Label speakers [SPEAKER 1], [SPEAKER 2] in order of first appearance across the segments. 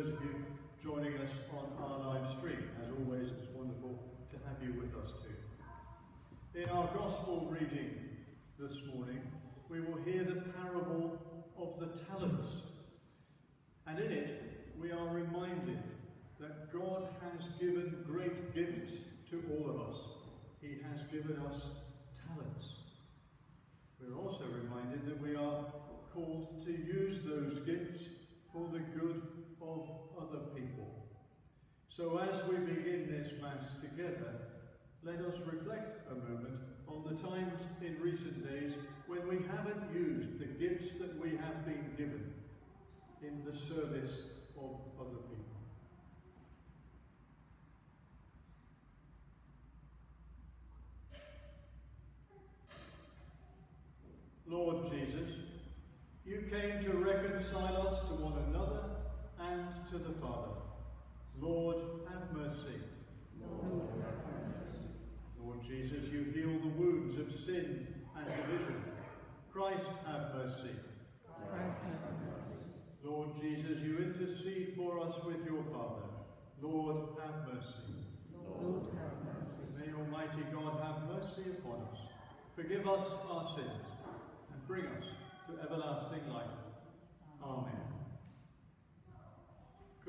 [SPEAKER 1] those of you joining us on our live stream. As always, it's wonderful to have you with us too. In our Gospel reading this morning, we will hear the parable of the talents. And in it, we are reminded that God has given great gifts to all of us. He has given us talents. We're also reminded that we are called to use those gifts for the good of other people. So as we begin this Mass together, let us reflect a moment on the times in recent days when we haven't used the gifts that we have been given in the service of other people. Lord Jesus, you came to reconcile us to one another and to the Father. Lord, have mercy.
[SPEAKER 2] Lord, have mercy.
[SPEAKER 1] Lord Jesus, you heal the wounds of sin and division. Christ, have mercy.
[SPEAKER 2] Christ, have mercy.
[SPEAKER 1] Lord Jesus, you intercede for us with your Father. Lord, have mercy.
[SPEAKER 2] Lord, have mercy.
[SPEAKER 1] May Almighty God have mercy upon us, forgive us our sins, and bring us to everlasting life. Amen.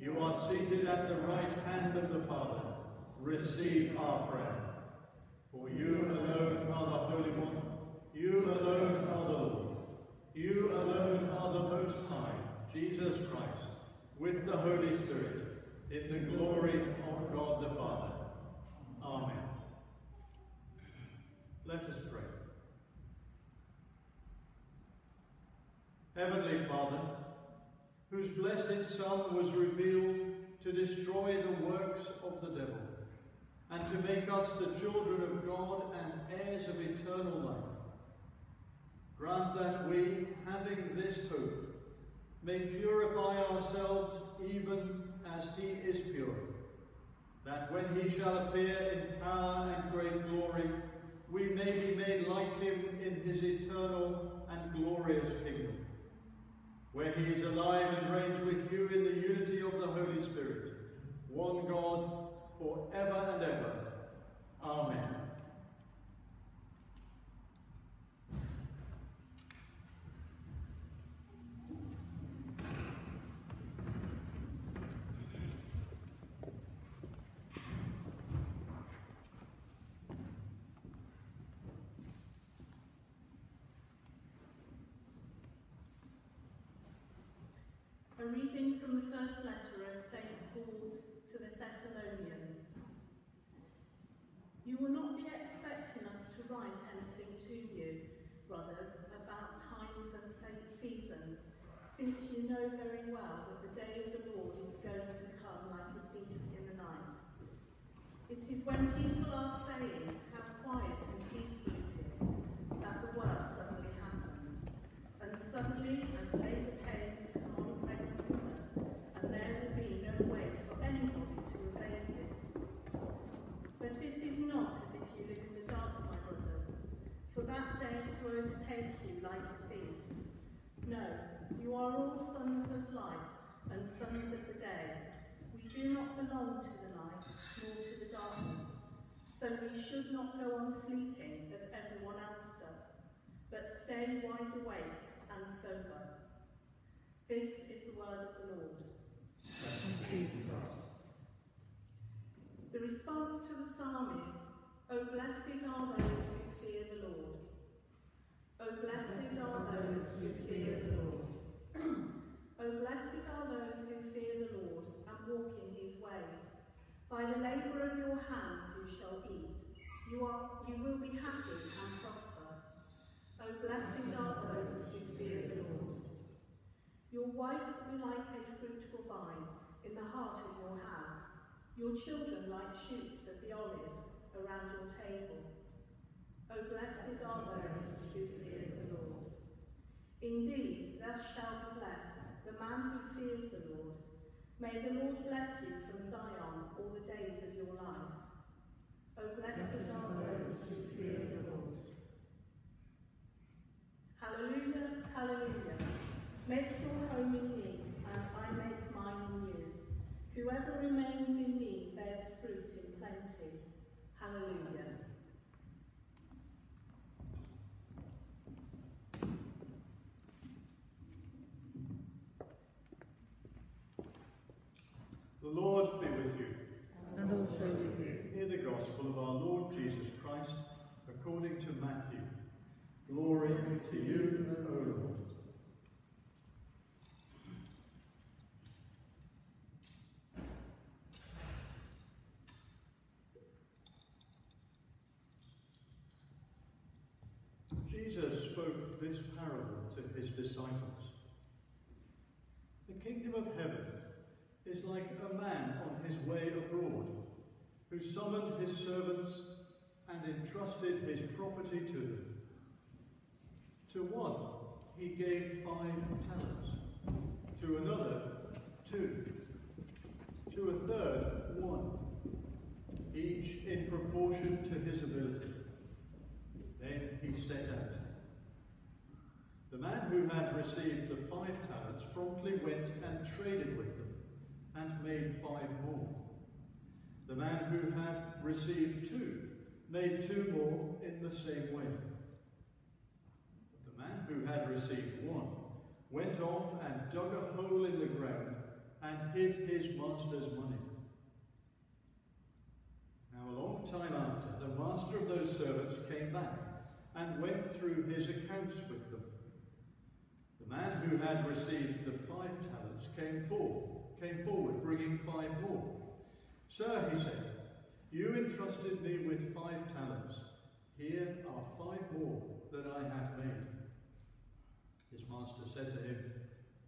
[SPEAKER 1] You are seated at the right hand of the Father. Receive our prayer. For you alone are the Holy One. You alone are the Lord. You alone are the Most High, Jesus Christ, with the Holy Spirit, in the glory of God the Father. Amen. Let us pray. Heavenly Father, whose blessed Son was revealed to destroy the works of the devil, and to make us the children of God and heirs of eternal life. Grant that we, having this hope, may purify ourselves even as he is pure, that when he shall appear in power and great glory, we may be made like him in his eternal and glorious kingdom, where he is alive and reigns with you in the unity of the Holy Spirit, one God, forever and ever. Amen.
[SPEAKER 3] A reading from the first letter of St. Paul to the Thessalonians. You will not be expecting us to write anything to you, brothers, about times and seasons, since you know very well that the day of the Lord is going to come like a thief in the night. It is when people are saying how quiet and peaceful it is that the worst suddenly happens. And suddenly, as labour pains come on woman, and there will be no way for anybody to evade it. But it is not as if you live in the dark, my brothers, for that day to overtake you like a thief. No, you are all sons of light and sons of the day. We do not belong to the night nor to the darkness. So we should not go on sleeping as everyone else does, but stay wide awake and sober. This is the word of the Lord. The response to the psalm is, O blessed are those who fear the Lord. O blessed are those who fear the Lord. o blessed are those who fear the Lord and walk in his ways. By the labour of your hands you shall eat. You, are, you will be happy and prosper. O blessed are those who fear the Lord. Your wife will be like a fruitful vine in the heart of your house. Your children like shoots of the olive around your table. O blessed are those who fear the Lord. Indeed, thus shall be blessed the man who fears the Lord. May the Lord bless you from Zion all the days of your life. O blessed are those who fear the Lord. Hallelujah, hallelujah. Make your home in me, and I make mine in you. Whoever remains in me bears fruit in plenty. Hallelujah.
[SPEAKER 1] The Lord be with you.
[SPEAKER 2] And also with you.
[SPEAKER 1] Hear the gospel of our Lord Jesus Christ according to Matthew. Glory be to you, O Lord. Jesus spoke this parable to his disciples. The kingdom of heaven like a man on his way abroad who summoned his servants and entrusted his property to them. To one he gave five talents, to another two, to a third one, each in proportion to his ability. Then he set out. The man who had received the five talents promptly went and traded with them and made five more. The man who had received two made two more in the same way. But the man who had received one went off and dug a hole in the ground and hid his master's money. Now, a long time after, the master of those servants came back and went through his accounts with them. The man who had received the five talents came forth, came forward, bringing five more. Sir, he said, you entrusted me with five talents. Here are five more that I have made. His master said to him,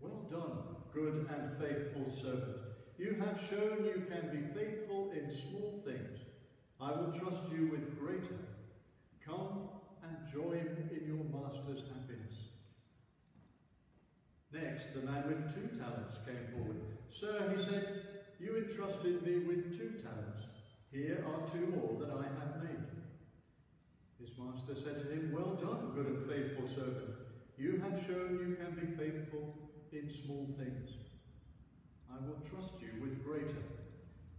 [SPEAKER 1] Well done, good and faithful servant. You have shown you can be faithful in small things. I will trust you with greater. Come and join in your master's happiness. Next, the man with two talents came forward. Sir, he said, you entrusted me with two talents. Here are two more that I have made. His master said to him, Well done, good and faithful servant. You have shown you can be faithful in small things. I will trust you with greater.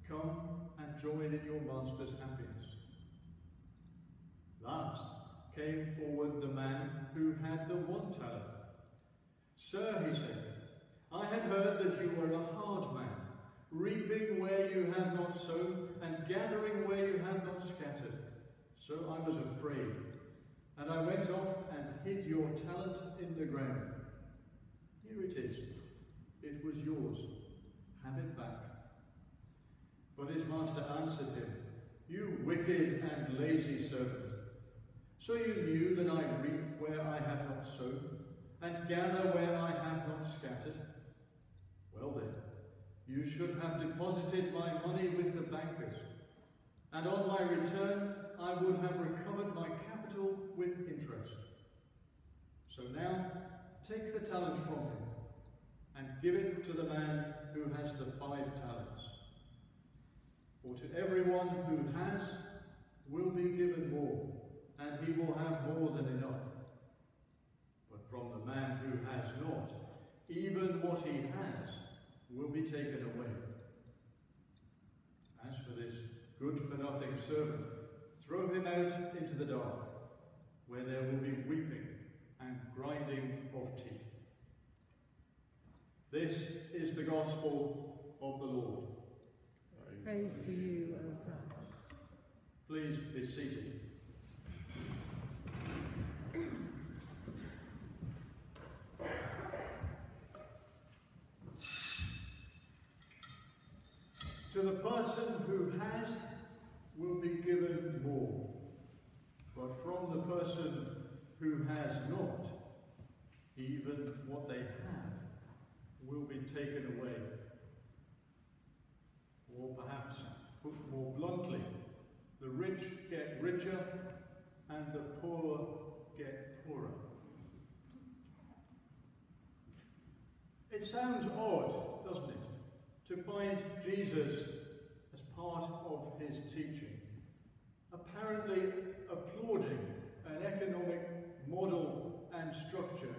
[SPEAKER 1] Come and join in your master's happiness. Last came forward the man who had the one talent. Sir, he said, I had heard that you were a hard man reaping where you have not sown, and gathering where you have not scattered. So I was afraid, and I went off and hid your talent in the ground. Here it is. It was yours. Have it back. But his master answered him, You wicked and lazy servant. So you knew that I reap where I have not sown, and gather where I have not scattered? Well then, you should have deposited my money with the bankers, and on my return I would have recovered my capital with interest. So now take the talent from him and give it to the man who has the five talents. For to everyone who has will be given more, and he will have more than enough. From the man who has not, even what he has will be taken away. As for this good for nothing servant, throw him out into the dark, where there will be weeping and grinding of teeth. This is the gospel of the Lord.
[SPEAKER 2] Praise to you, O God.
[SPEAKER 1] Please be seated. To the person who has will be given more, but from the person who has not, even what they have will be taken away. Or perhaps, put more bluntly, the rich get richer and the poor get poorer. It sounds odd, doesn't it, to find Jesus as part of his teaching, apparently applauding an economic model and structure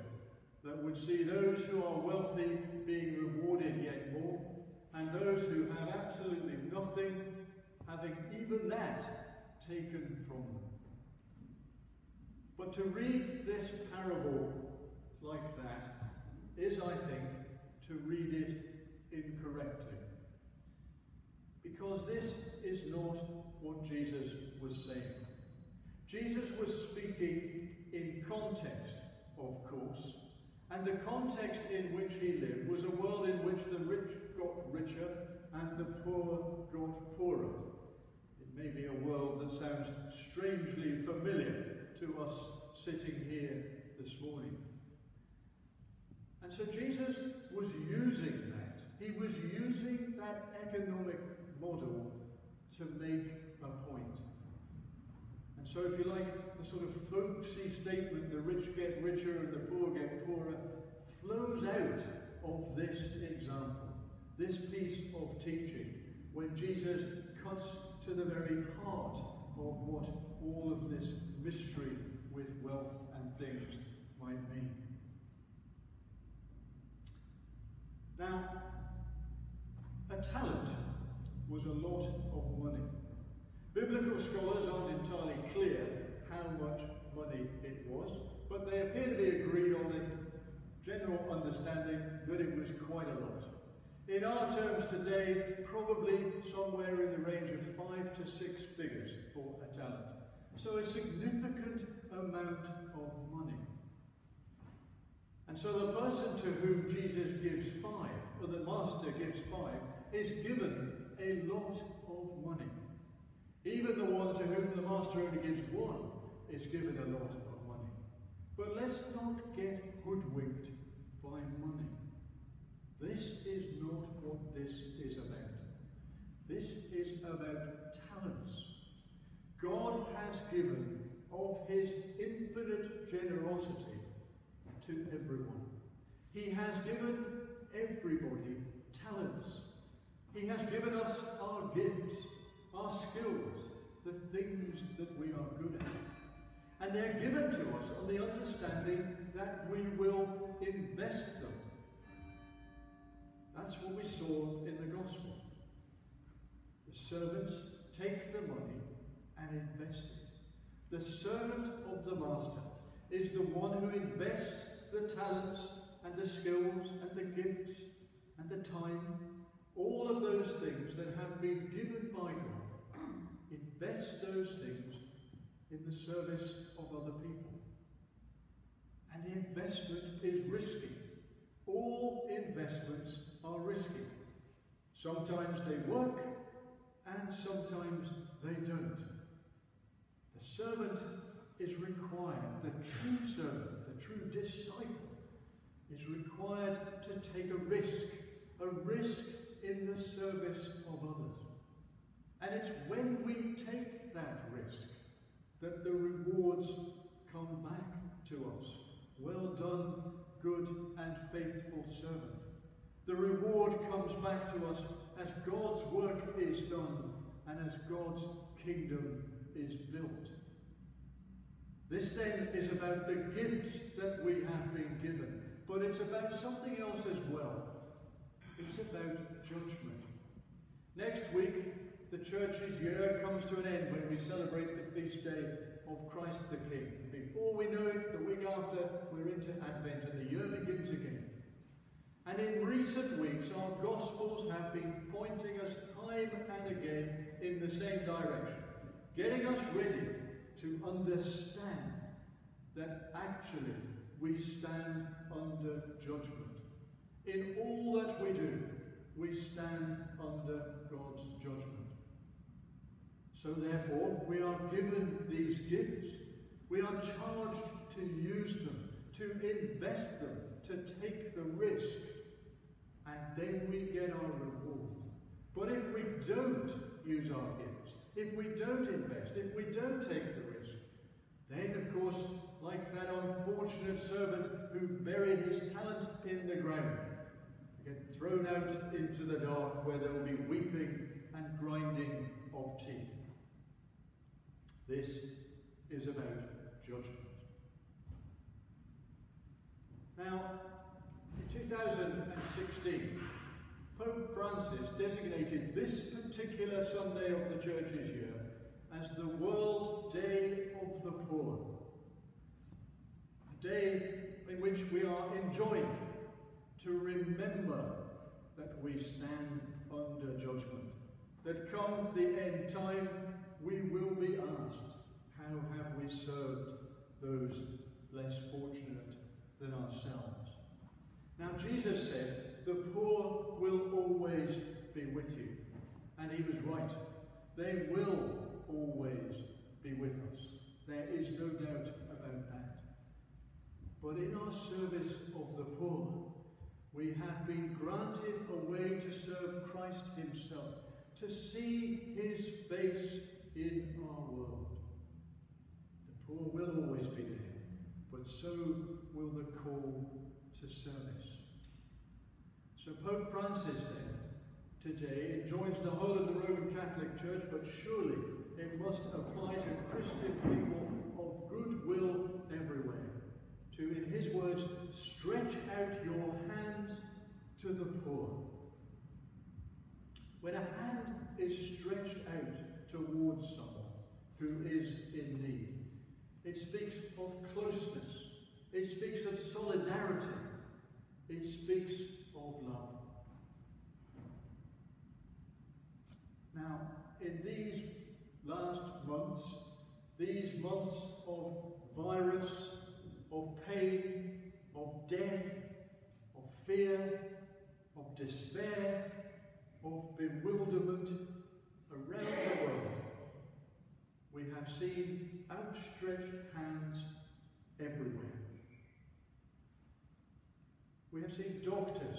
[SPEAKER 1] that would see those who are wealthy being rewarded yet more, and those who have absolutely nothing having even that taken from them. But to read this parable like that is, I think, to read it incorrectly. Because this is not what Jesus was saying. Jesus was speaking in context, of course, and the context in which he lived was a world in which the rich got richer and the poor got poorer. It may be a world that sounds strangely familiar to us sitting here this morning. And so Jesus was using that. He was using that economic model to make a point. And so, if you like, the sort of folksy statement, the rich get richer and the poor get poorer, flows out of this example, this piece of teaching, when Jesus cuts to the very heart of what all of this mystery with wealth and things might mean. Now, talent was a lot of money. Biblical scholars aren't entirely clear how much money it was, but they appear to be agreed on the general understanding that it was quite a lot. In our terms today, probably somewhere in the range of five to six figures for a talent. So a significant amount of money. And so the person to whom Jesus gives five, or the master gives five, is given a lot of money. Even the one to whom the master only gives one is given a lot of money. But let's not get hoodwinked by money. This is not what this is about. This is about talents. God has given of his infinite generosity to everyone. He has given everybody talents. He has given us our gifts, our skills, the things that we are good at. And they're given to us on the understanding that we will invest them. That's what we saw in the gospel. The servants take the money and invest it. The servant of the master is the one who invests the talents and the skills and the gifts and the time, all of those things that have been given by God, invest those things in the service of other people. And the investment is risky. All investments are risky. Sometimes they work and sometimes they don't. The servant is required, the true servant, the true disciple is required to take a risk, a risk in the service of others. And it's when we take that risk that the rewards come back to us. Well done, good and faithful servant. The reward comes back to us as God's work is done and as God's kingdom is built. This then is about the gifts that we have been given, but it's about something else as well. It's about judgment. Next week, the church's year comes to an end when we celebrate the feast day of Christ the King. Before we know it, the week after, we're into Advent and the year begins again. And in recent weeks, our Gospels have been pointing us time and again in the same direction, getting us ready to understand that actually we stand under judgment. In all that we do, we stand under God's judgment. So therefore, we are given these gifts. We are charged to use them, to invest them, to take the risk, and then we get our reward. But if we don't use our gifts, if we don't invest, if we don't take the risk, then of course, like that unfortunate servant who buried his talent in the ground, get thrown out into the dark where there will be weeping and grinding of teeth. This is about judgment. Now, in 2016, Pope Francis designated this particular Sunday of the Church's year as the World Day of the Poor. A day in which we are enjoined to remember that we stand under judgment, that come the end time we will be asked, how have we served those less fortunate than ourselves? Now Jesus said, the poor will always be with you. And he was right. They will always be with us. There is no doubt about that. But in our service of the poor, we have been granted a way to serve Christ himself, to see his face in our world. The poor will always be there, but so will the call to service. So Pope Francis then, today, enjoins the whole of the Roman Catholic Church, but surely it must apply to Christian people of goodwill everywhere. To, in his words, stretch out your hands to the poor. When a hand is stretched out towards someone who is in need, it speaks of closeness, it speaks of solidarity, it speaks of love. Now, in these last months, these months of virus, of pain, of death, of fear, of despair, of bewilderment around the world, we have seen outstretched hands everywhere. We have seen doctors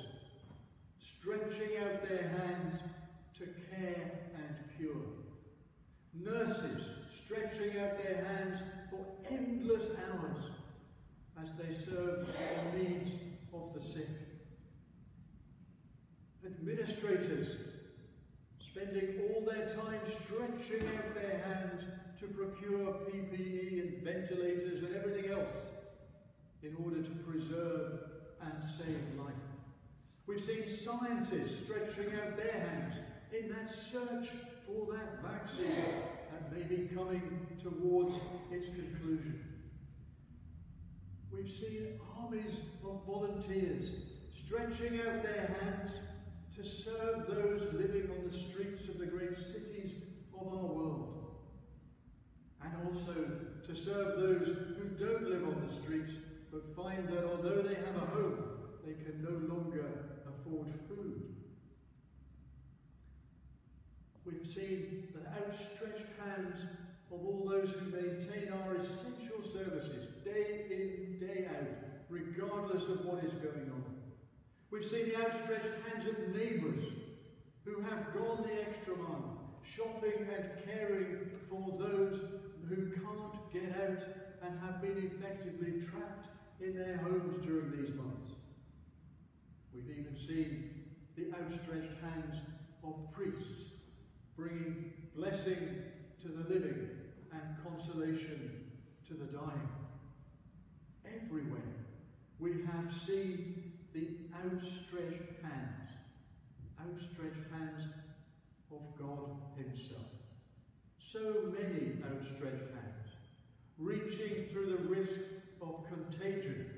[SPEAKER 1] stretching out their hands to care and cure. Nurses stretching out their hands for endless hours as they serve the needs of the sick. Administrators spending all their time stretching out their hands to procure PPE and ventilators and everything else in order to preserve and save life. We've seen scientists stretching out their hands in that search for that vaccine that may be coming towards its conclusion. We've seen armies of volunteers stretching out their hands to serve those living on the streets of the great cities of our world. And also to serve those who don't live on the streets but find that although they have a home, they can no longer afford food. We've seen the outstretched hands of all those who maintain our essential services day in, day out, regardless of what is going on. We've seen the outstretched hands of neighbours who have gone the extra mile, shopping and caring for those who can't get out and have been effectively trapped in their homes during these months. We've even seen the outstretched hands of priests bringing blessing to the living and consolation to the dying. Everywhere we have seen the outstretched hands, outstretched hands of God Himself. So many outstretched hands, reaching through the risk of contagion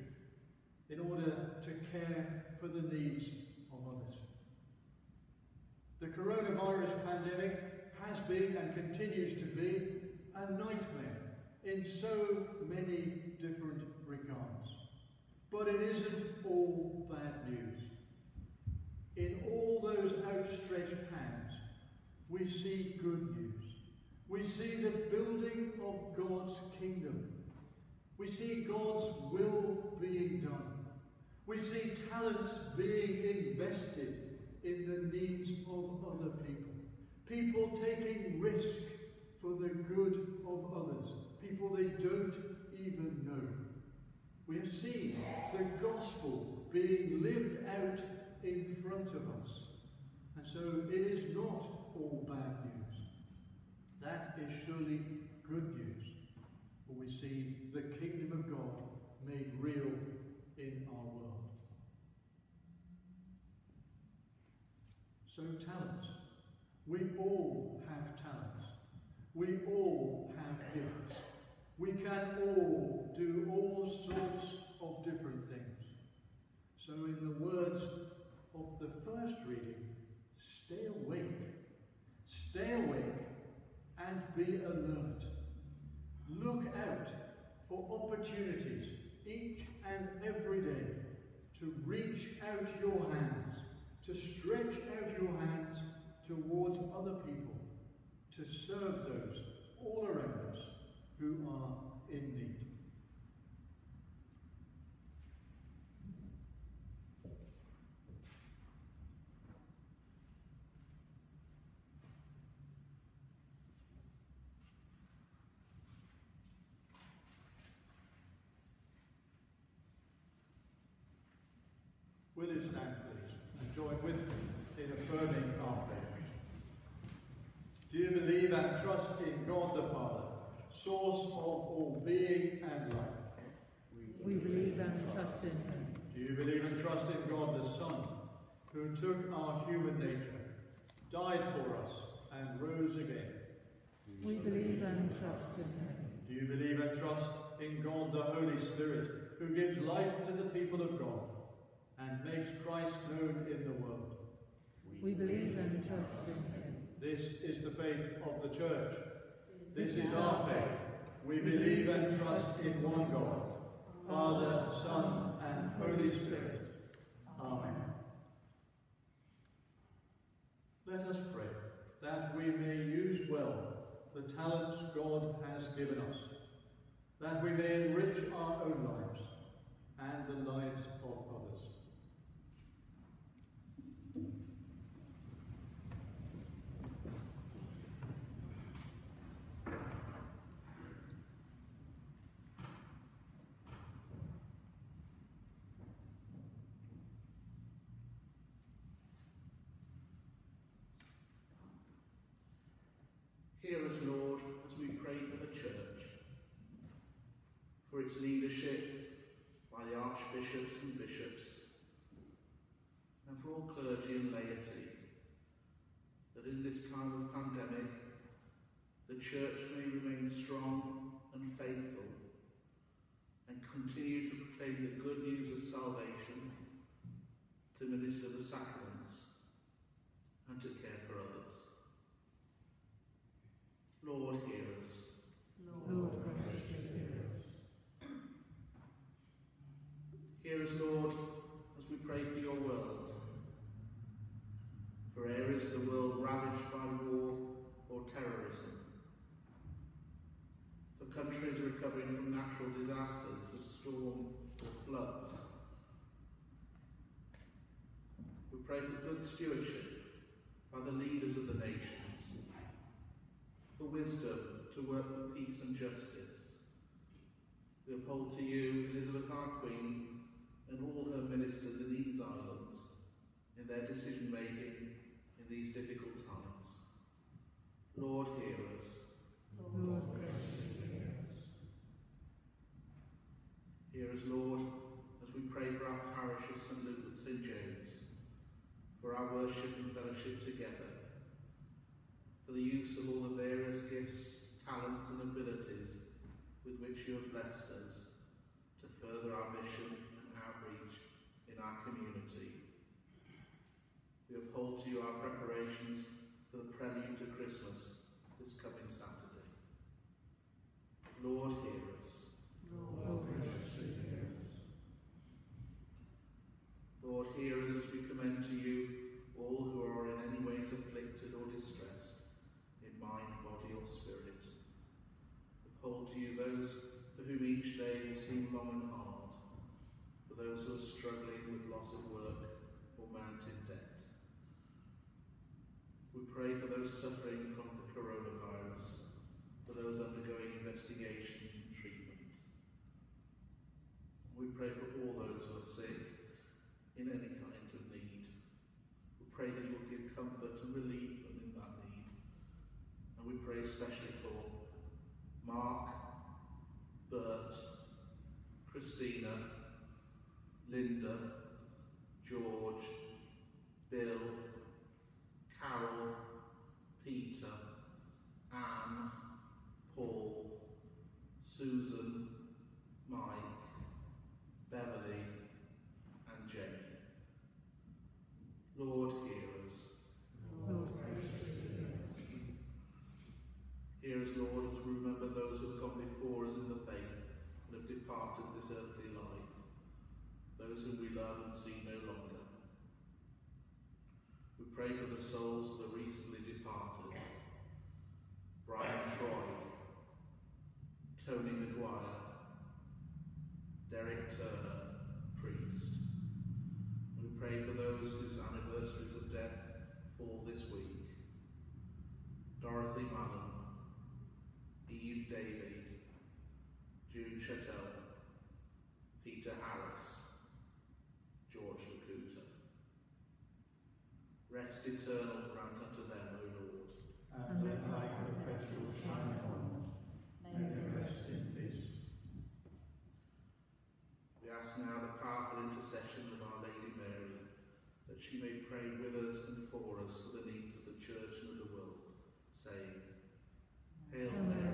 [SPEAKER 1] in order to care for the needs of others. The coronavirus pandemic has been and continues to be a nightmare in so many different regards. But it isn't all bad news. In all those outstretched hands, we see good news. We see the building of God's kingdom. We see God's will being done. We see talents being invested in the needs of other people. People taking risk for the good of others. People they don't even know. We have seen the gospel being lived out in front of us. And so it is not all bad news. That is surely good news. For we see the kingdom of God made real in our world. So, talents. We all have talents. We all. We can all do all sorts of different things. So, in the words of the first reading, stay awake. Stay awake and be alert. Look out for opportunities each and every day to reach out your hands, to stretch out your hands towards other people, to serve those all around us who are in need. Will you stand, please, and join with me in affirming our faith? Do you believe and trust in God the Father, source of all being and life?
[SPEAKER 2] We believe and trust in him.
[SPEAKER 1] Do you believe and trust in God the Son, who took our human nature, died for us, and rose again?
[SPEAKER 2] We believe and trust in him.
[SPEAKER 1] Do you believe and trust in God the Holy Spirit, who gives life to the people of God and makes Christ known in the world?
[SPEAKER 2] We believe and trust in him.
[SPEAKER 1] This is the faith of the Church. This is our faith. We believe and trust in one God, Father, Son, and Holy Spirit. Amen. Let us pray that we may use well the talents God has given us, that we may enrich our own lives and the lives of others.
[SPEAKER 4] Hear us, Lord, as we pray for the Church, for its leadership by the archbishops and bishops, and for all clergy and laity, that in this time of pandemic, the Church may remain strong and faithful and continue to proclaim the good news of salvation, to minister the sacraments, and to care for others. Lord, hear us.
[SPEAKER 2] Lord, graciously hear us.
[SPEAKER 4] Hear us, Lord, as we pray for your world. For areas of the world ravaged by war or terrorism. For countries recovering from natural disasters of storm or floods. We pray for good stewardship by the leaders of the nations. For wisdom to work for peace and justice. We uphold to you Elizabeth our Queen and all her ministers in these islands in their decision making in these difficult times. Lord, hear us.
[SPEAKER 2] Lord, graciously hear us.
[SPEAKER 4] Hear us, Lord, as we pray for our parish of St Luke with St James, for our worship and fellowship together, for the use of all the various gifts, talents and abilities with which you have blessed us to further our mission and outreach in our community. We uphold to you our preparations for the prelude to Christmas this coming Saturday. Lord, hear us.
[SPEAKER 2] Lord, graciously hear us.
[SPEAKER 4] Lord, hear us as we commend to you all who are in any ways afflicted or distressed, in mind, body, or spirit. Uphold to you those for whom each day will seem long and hard, for those who are struggling with loss of work or mountain pray for those suffering from the coronavirus, for those undergoing investigations and treatment. We pray for all those who are sick in any kind of need. We pray that you will give comfort and relieve them in that need. And we pray especially for Mark, Bert, Christina, Linda, George, Bill, Susan, Mike, Beverly, and Jenny. Lord, hear us.
[SPEAKER 2] Lord, graciously hear us.
[SPEAKER 4] Hear us, Lord, as we remember those who have gone before us in the faith and have departed this earthly life, those whom we love and see no longer. We pray for the souls of the recently departed, Brian Troy, Tony Maguire, Derek Turner, priest. We pray for those whose anniversaries of death fall this week. Dorothy Mallon, Eve Davey, June Chattel, Peter Harris, George Lakuta. Rest eternal grant unto them, O Lord.
[SPEAKER 1] and let light perpetual shine upon them. May they rest in peace.
[SPEAKER 4] We ask now the powerful intercession of Our Lady Mary, that she with us and for us for the needs of the Church and of the world, saying, Hail Mary,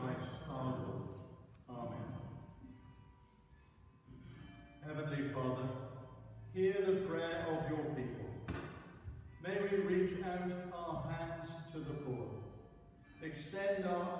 [SPEAKER 1] Christ our Lord. Amen. Heavenly Father, hear the prayer of your people. May we reach out our hands to the poor, extend our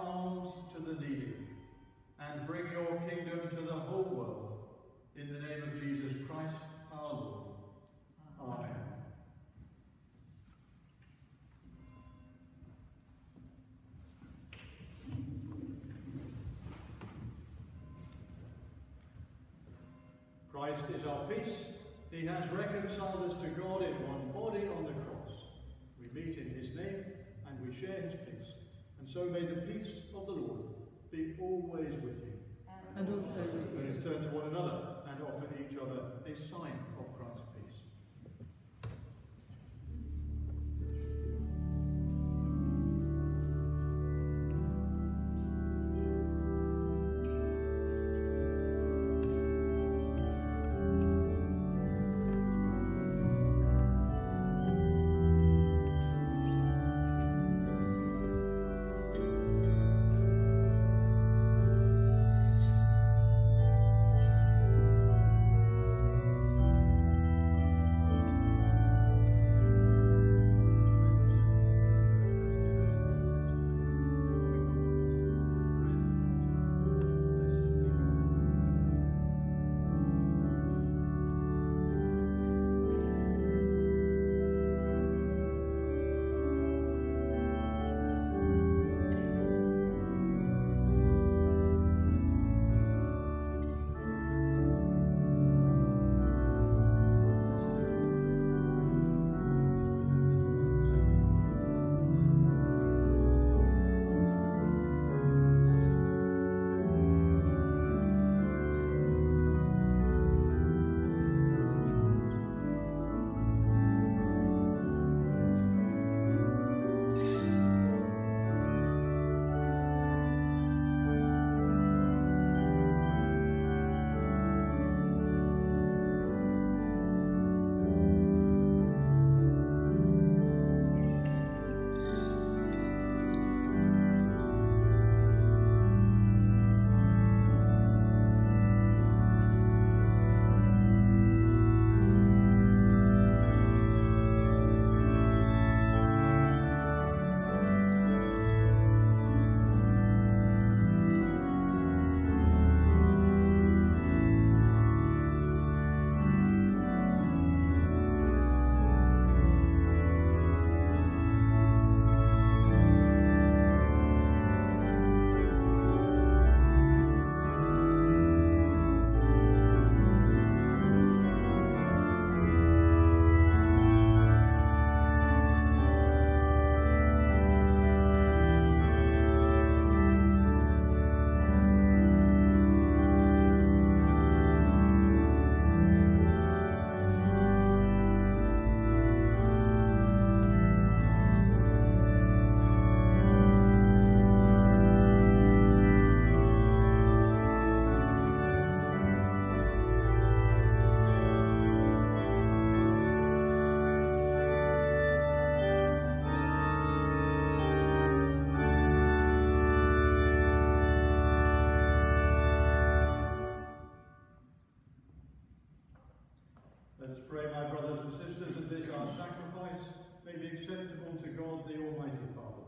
[SPEAKER 1] Let's pray, my brothers and sisters, that this our sacrifice may be acceptable to God the Almighty Father.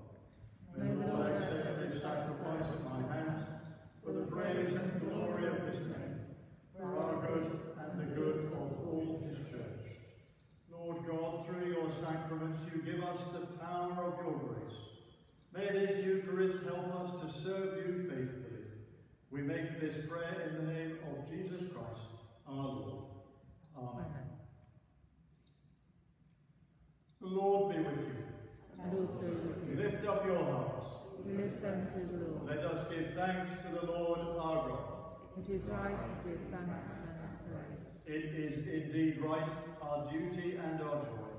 [SPEAKER 1] May the Lord accept this sacrifice at my hands for the praise and glory of his name, for our good and the good of all his church. Lord God, through your sacraments you give us the power of your grace. May this Eucharist help us to serve you faithfully. We make this prayer in the name of Jesus Christ, our Lord. Amen. The Lord be with you.
[SPEAKER 2] And also with you.
[SPEAKER 1] Lift up your hearts.
[SPEAKER 2] Lift them to the Lord.
[SPEAKER 1] Let us give thanks to the Lord our God.
[SPEAKER 2] It is right to give thanks and praise.
[SPEAKER 1] It is indeed right, our duty and our joy,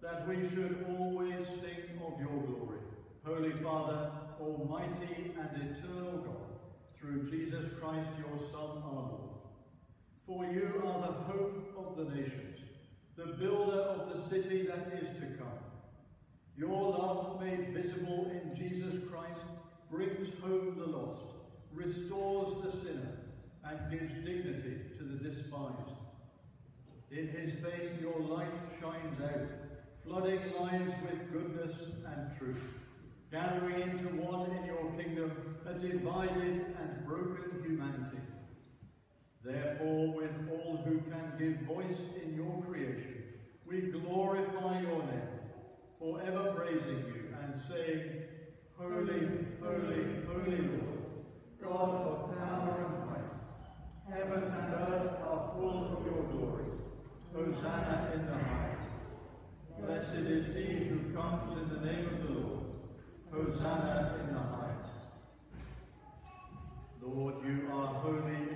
[SPEAKER 1] that we should always sing of your glory. Holy Father, Almighty and eternal God, through Jesus Christ, your Son, our Lord. For you are the hope of the nations, the builder of the city that is to come. Your love made visible in Jesus Christ brings home the lost, restores the sinner, and gives dignity to the despised. In his face your light shines out, flooding lives with goodness and truth, gathering into one in your kingdom a divided and broken humanity. Therefore, with all who can give voice in your creation, we glorify your name, forever praising you and saying, Holy, holy, holy Lord, God of power and might, heaven and earth are full of your glory. Hosanna in the highest. Blessed is he who comes in the name of the Lord. Hosanna in the highest. Lord, you are holy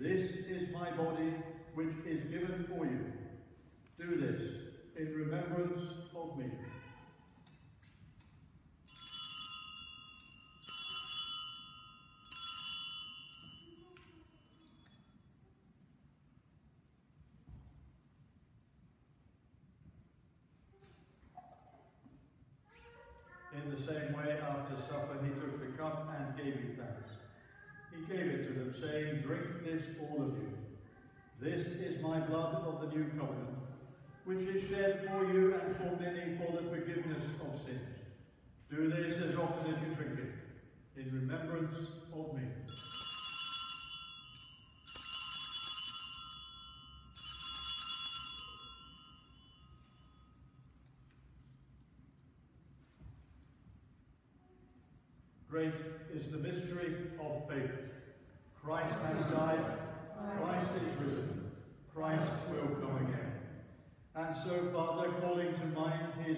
[SPEAKER 1] this is my body, which is given for you. Do this in remembrance of me. He gave it to them, saying, Drink this, all of you. This is my blood of the new covenant, which is shed for you and for many for the forgiveness of sins. Do this as often as you drink it, in remembrance of me. Great is the mystery of faith. Christ has died, Christ is risen, Christ will come again. And so, Father, calling to mind his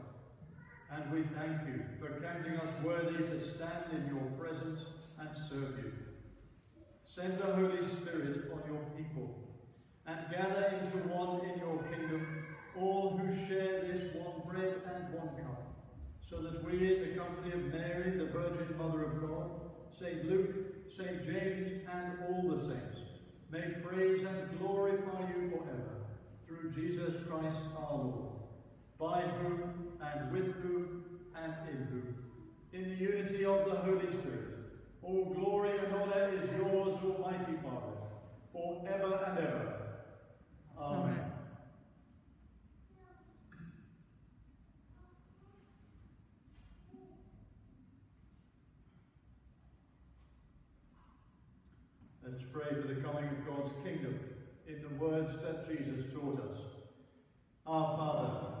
[SPEAKER 1] And we thank you for counting us worthy to stand in your presence and serve you. Send the Holy Spirit on your people and gather into one in your kingdom all who share this one bread and one cup, so that we, in the company of Mary, the Virgin Mother of God, St. Luke, St. James, and all the saints, may praise and glorify you forever, through Jesus Christ our Lord, by whom, and with whom, and in whom, in the unity of the Holy Spirit, all glory and honour is yours, Almighty Father, forever and ever. Amen.
[SPEAKER 2] Amen.
[SPEAKER 1] Let's pray for the coming of God's kingdom in the words that Jesus taught us. Our Father,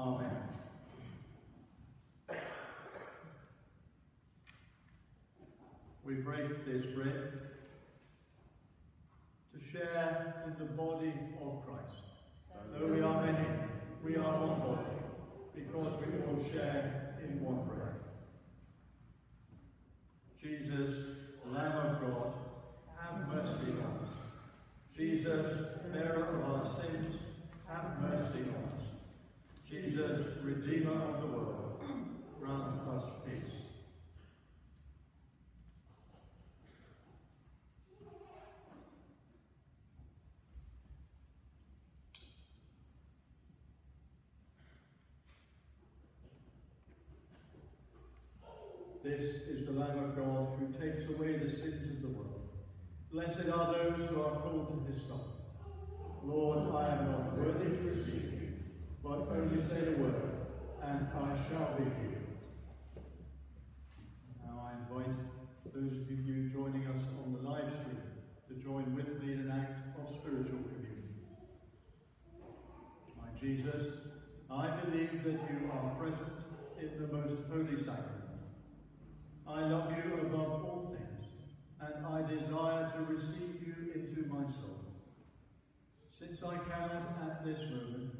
[SPEAKER 1] Amen. We break this bread to share in the body of Christ. Though we are many, we are one body, because we all share in one bread. Jesus, Lamb of God, have mercy on us. Jesus, bearer of our sins, have mercy on us. Jesus, Redeemer of the world, grant us peace. This is the Lamb of God who takes away the sins of the world. Blessed are those who are called to his Son. Lord, I am not worthy to receive you, but only say the word, and I shall be healed. Now I invite those of you joining us on the live stream to join with me in an act of spiritual communion. My Jesus, I believe that you are present in the most holy sacrament. I love you above all things, and I desire to receive you into my soul. Since I cannot at this moment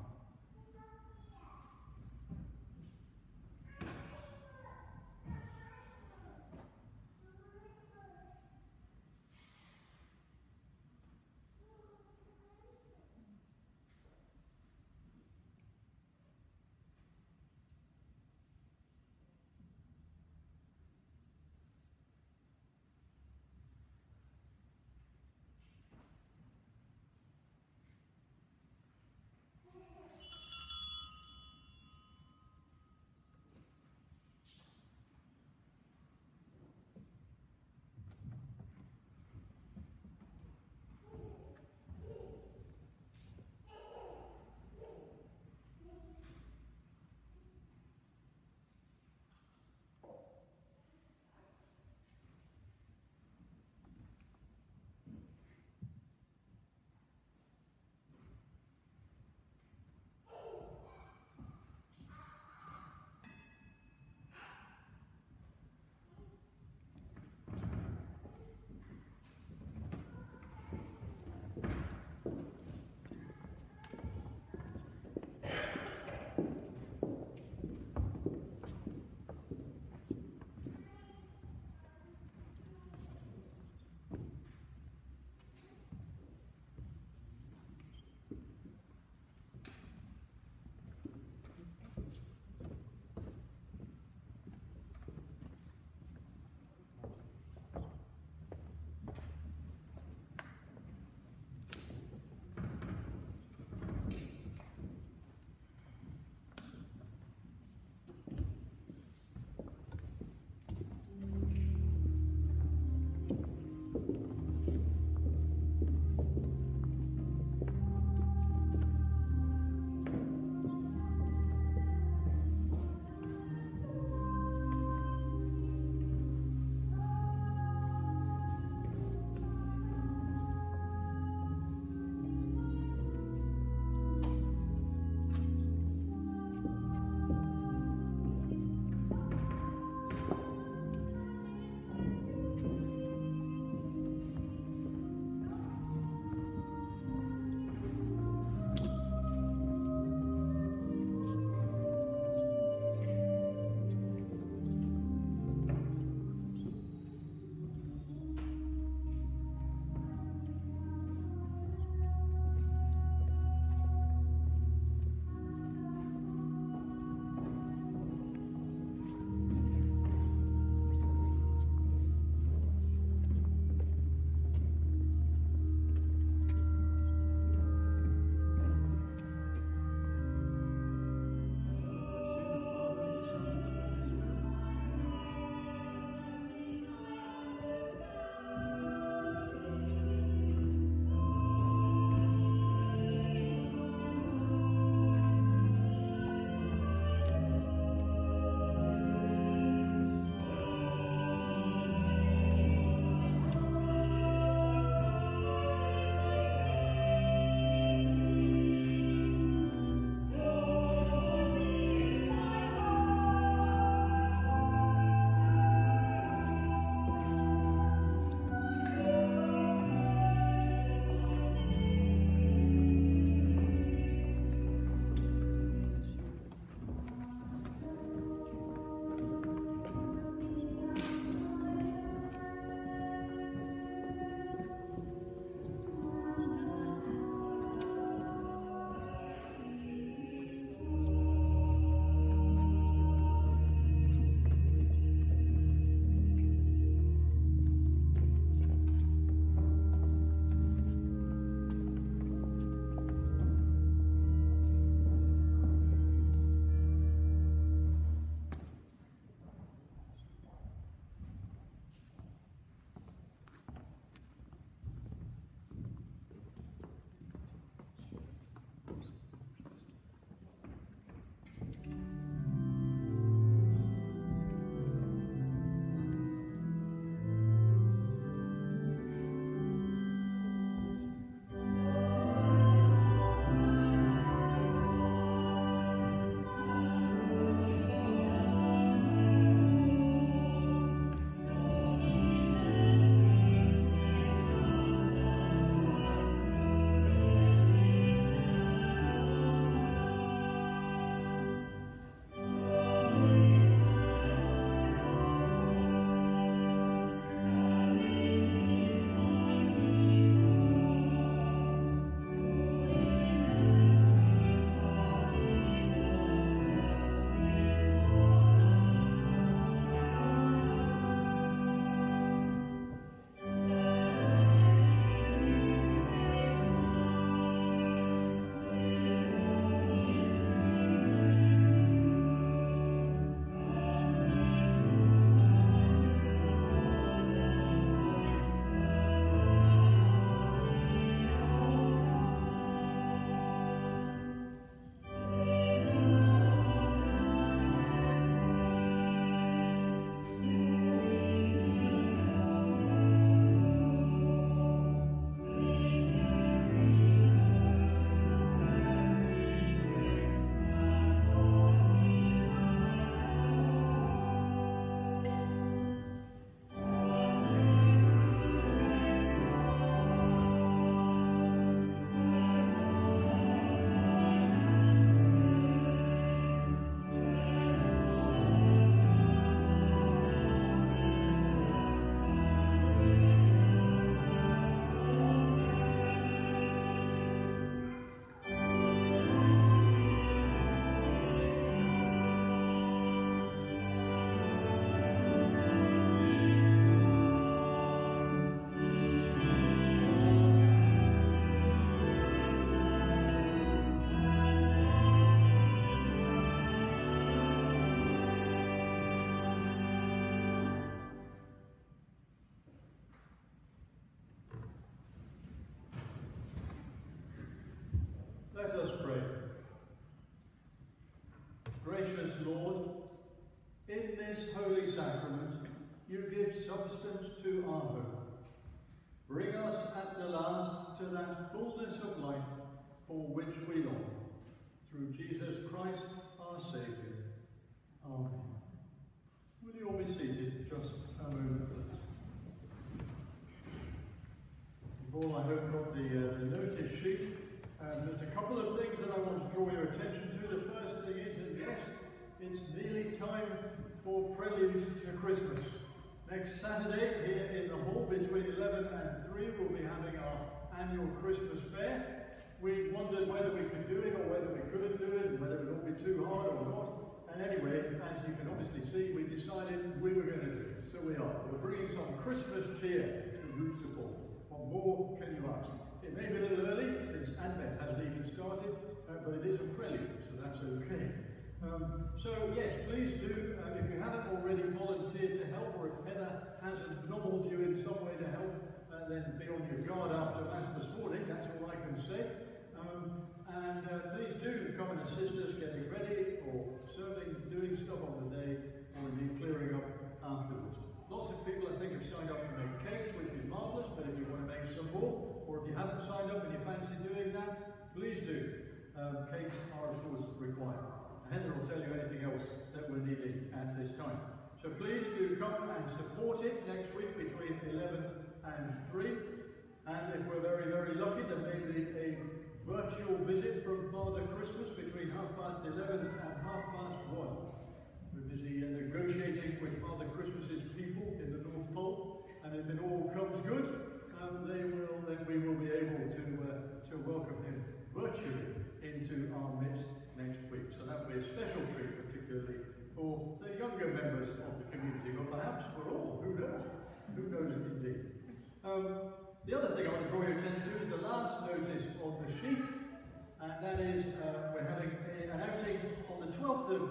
[SPEAKER 1] Pray. Gracious Lord, in this holy sacrament, you give substance to our hope. Bring us at the last to that fullness of life for which we long. Through Jesus Christ, our Saviour. Amen. Will you all be seated just a moment, please? You've all, I hope, got the, uh, the notice sheet. Um, just a couple of things that I want to draw your attention to. The first thing is that yes, it's nearly time for Prelude to Christmas. Next Saturday, here in the hall between 11 and 3, we'll be having our annual Christmas fair. We wondered whether we could do it or whether we couldn't do it and whether it would be too hard or not. And anyway, as you can obviously see, we decided we were going to do it. So we are. We're bringing some Christmas cheer to Route to Paul. What more can you ask? It may a little early since Advent hasn't even started, uh, but it is a prelude, so that's okay. Um, so yes, please do, uh, if you haven't already volunteered to help, or if Heather hasn't nobbled you in some way to help, uh, then be on your guard after Mass this morning, that's all I can say. Um, and uh, please do come and assist us getting ready, or serving, doing stuff on the day, or indeed clearing up afterwards. Lots of people, I think, have signed up to make cakes, which is marvellous, but if you want to make some more, you haven't signed up and you fancy doing that, please do. Um, cakes are, of course, required. Heather will tell you anything else that we're needing at this time. So please do come and support it next week between 11 and 3. And if we're very, very lucky, there may be a virtual visit from Father Christmas between half past 11 and half past 1. We're busy uh, negotiating with Father Christmas's people in the North Pole, and if it all comes good, um, they will, then we will be able to, uh, to welcome him virtually into our midst next week. So that will be a special treat, particularly for the younger members of the community, but perhaps for all, who knows? Who knows indeed. Um, the other thing I want to draw your attention to is the last notice on the sheet, and that is uh, we're having a, an outing on the 12th of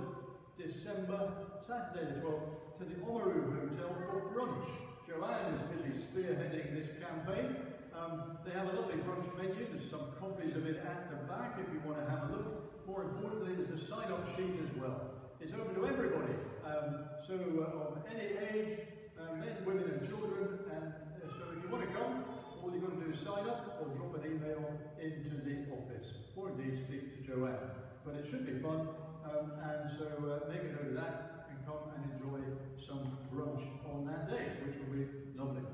[SPEAKER 1] December, Saturday the 12th, to the Ommaroo Hotel for brunch. Joanne is busy spearheading this campaign. Um, they have a lovely brunch menu. There's some copies of it at the back if you want to have a look. More importantly, there's a sign-up sheet as well. It's open to everybody, um, so uh, of any age, uh, men, women and children. And uh, so if you want to come, all you've got to do is sign up or drop an email into the office, or indeed speak to Joanne. But it should be fun, um, and so uh, make a note of that and come and enjoy some brunch on that day, which will be lovely.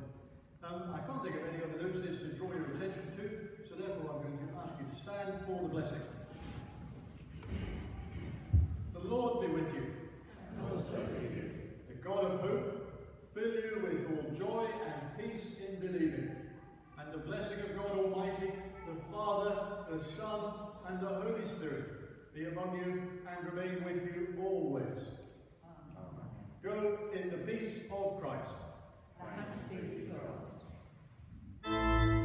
[SPEAKER 1] Um, I can't think of any other notices to draw your attention to, so therefore I'm going to ask you to stand for the blessing. The Lord be with you. The God of hope fill you with all joy and peace in believing, and the blessing of God Almighty, the Father, the Son, and the Holy Spirit be among you and remain with you always. Go in the peace of Christ.
[SPEAKER 2] Thanks be Thank you.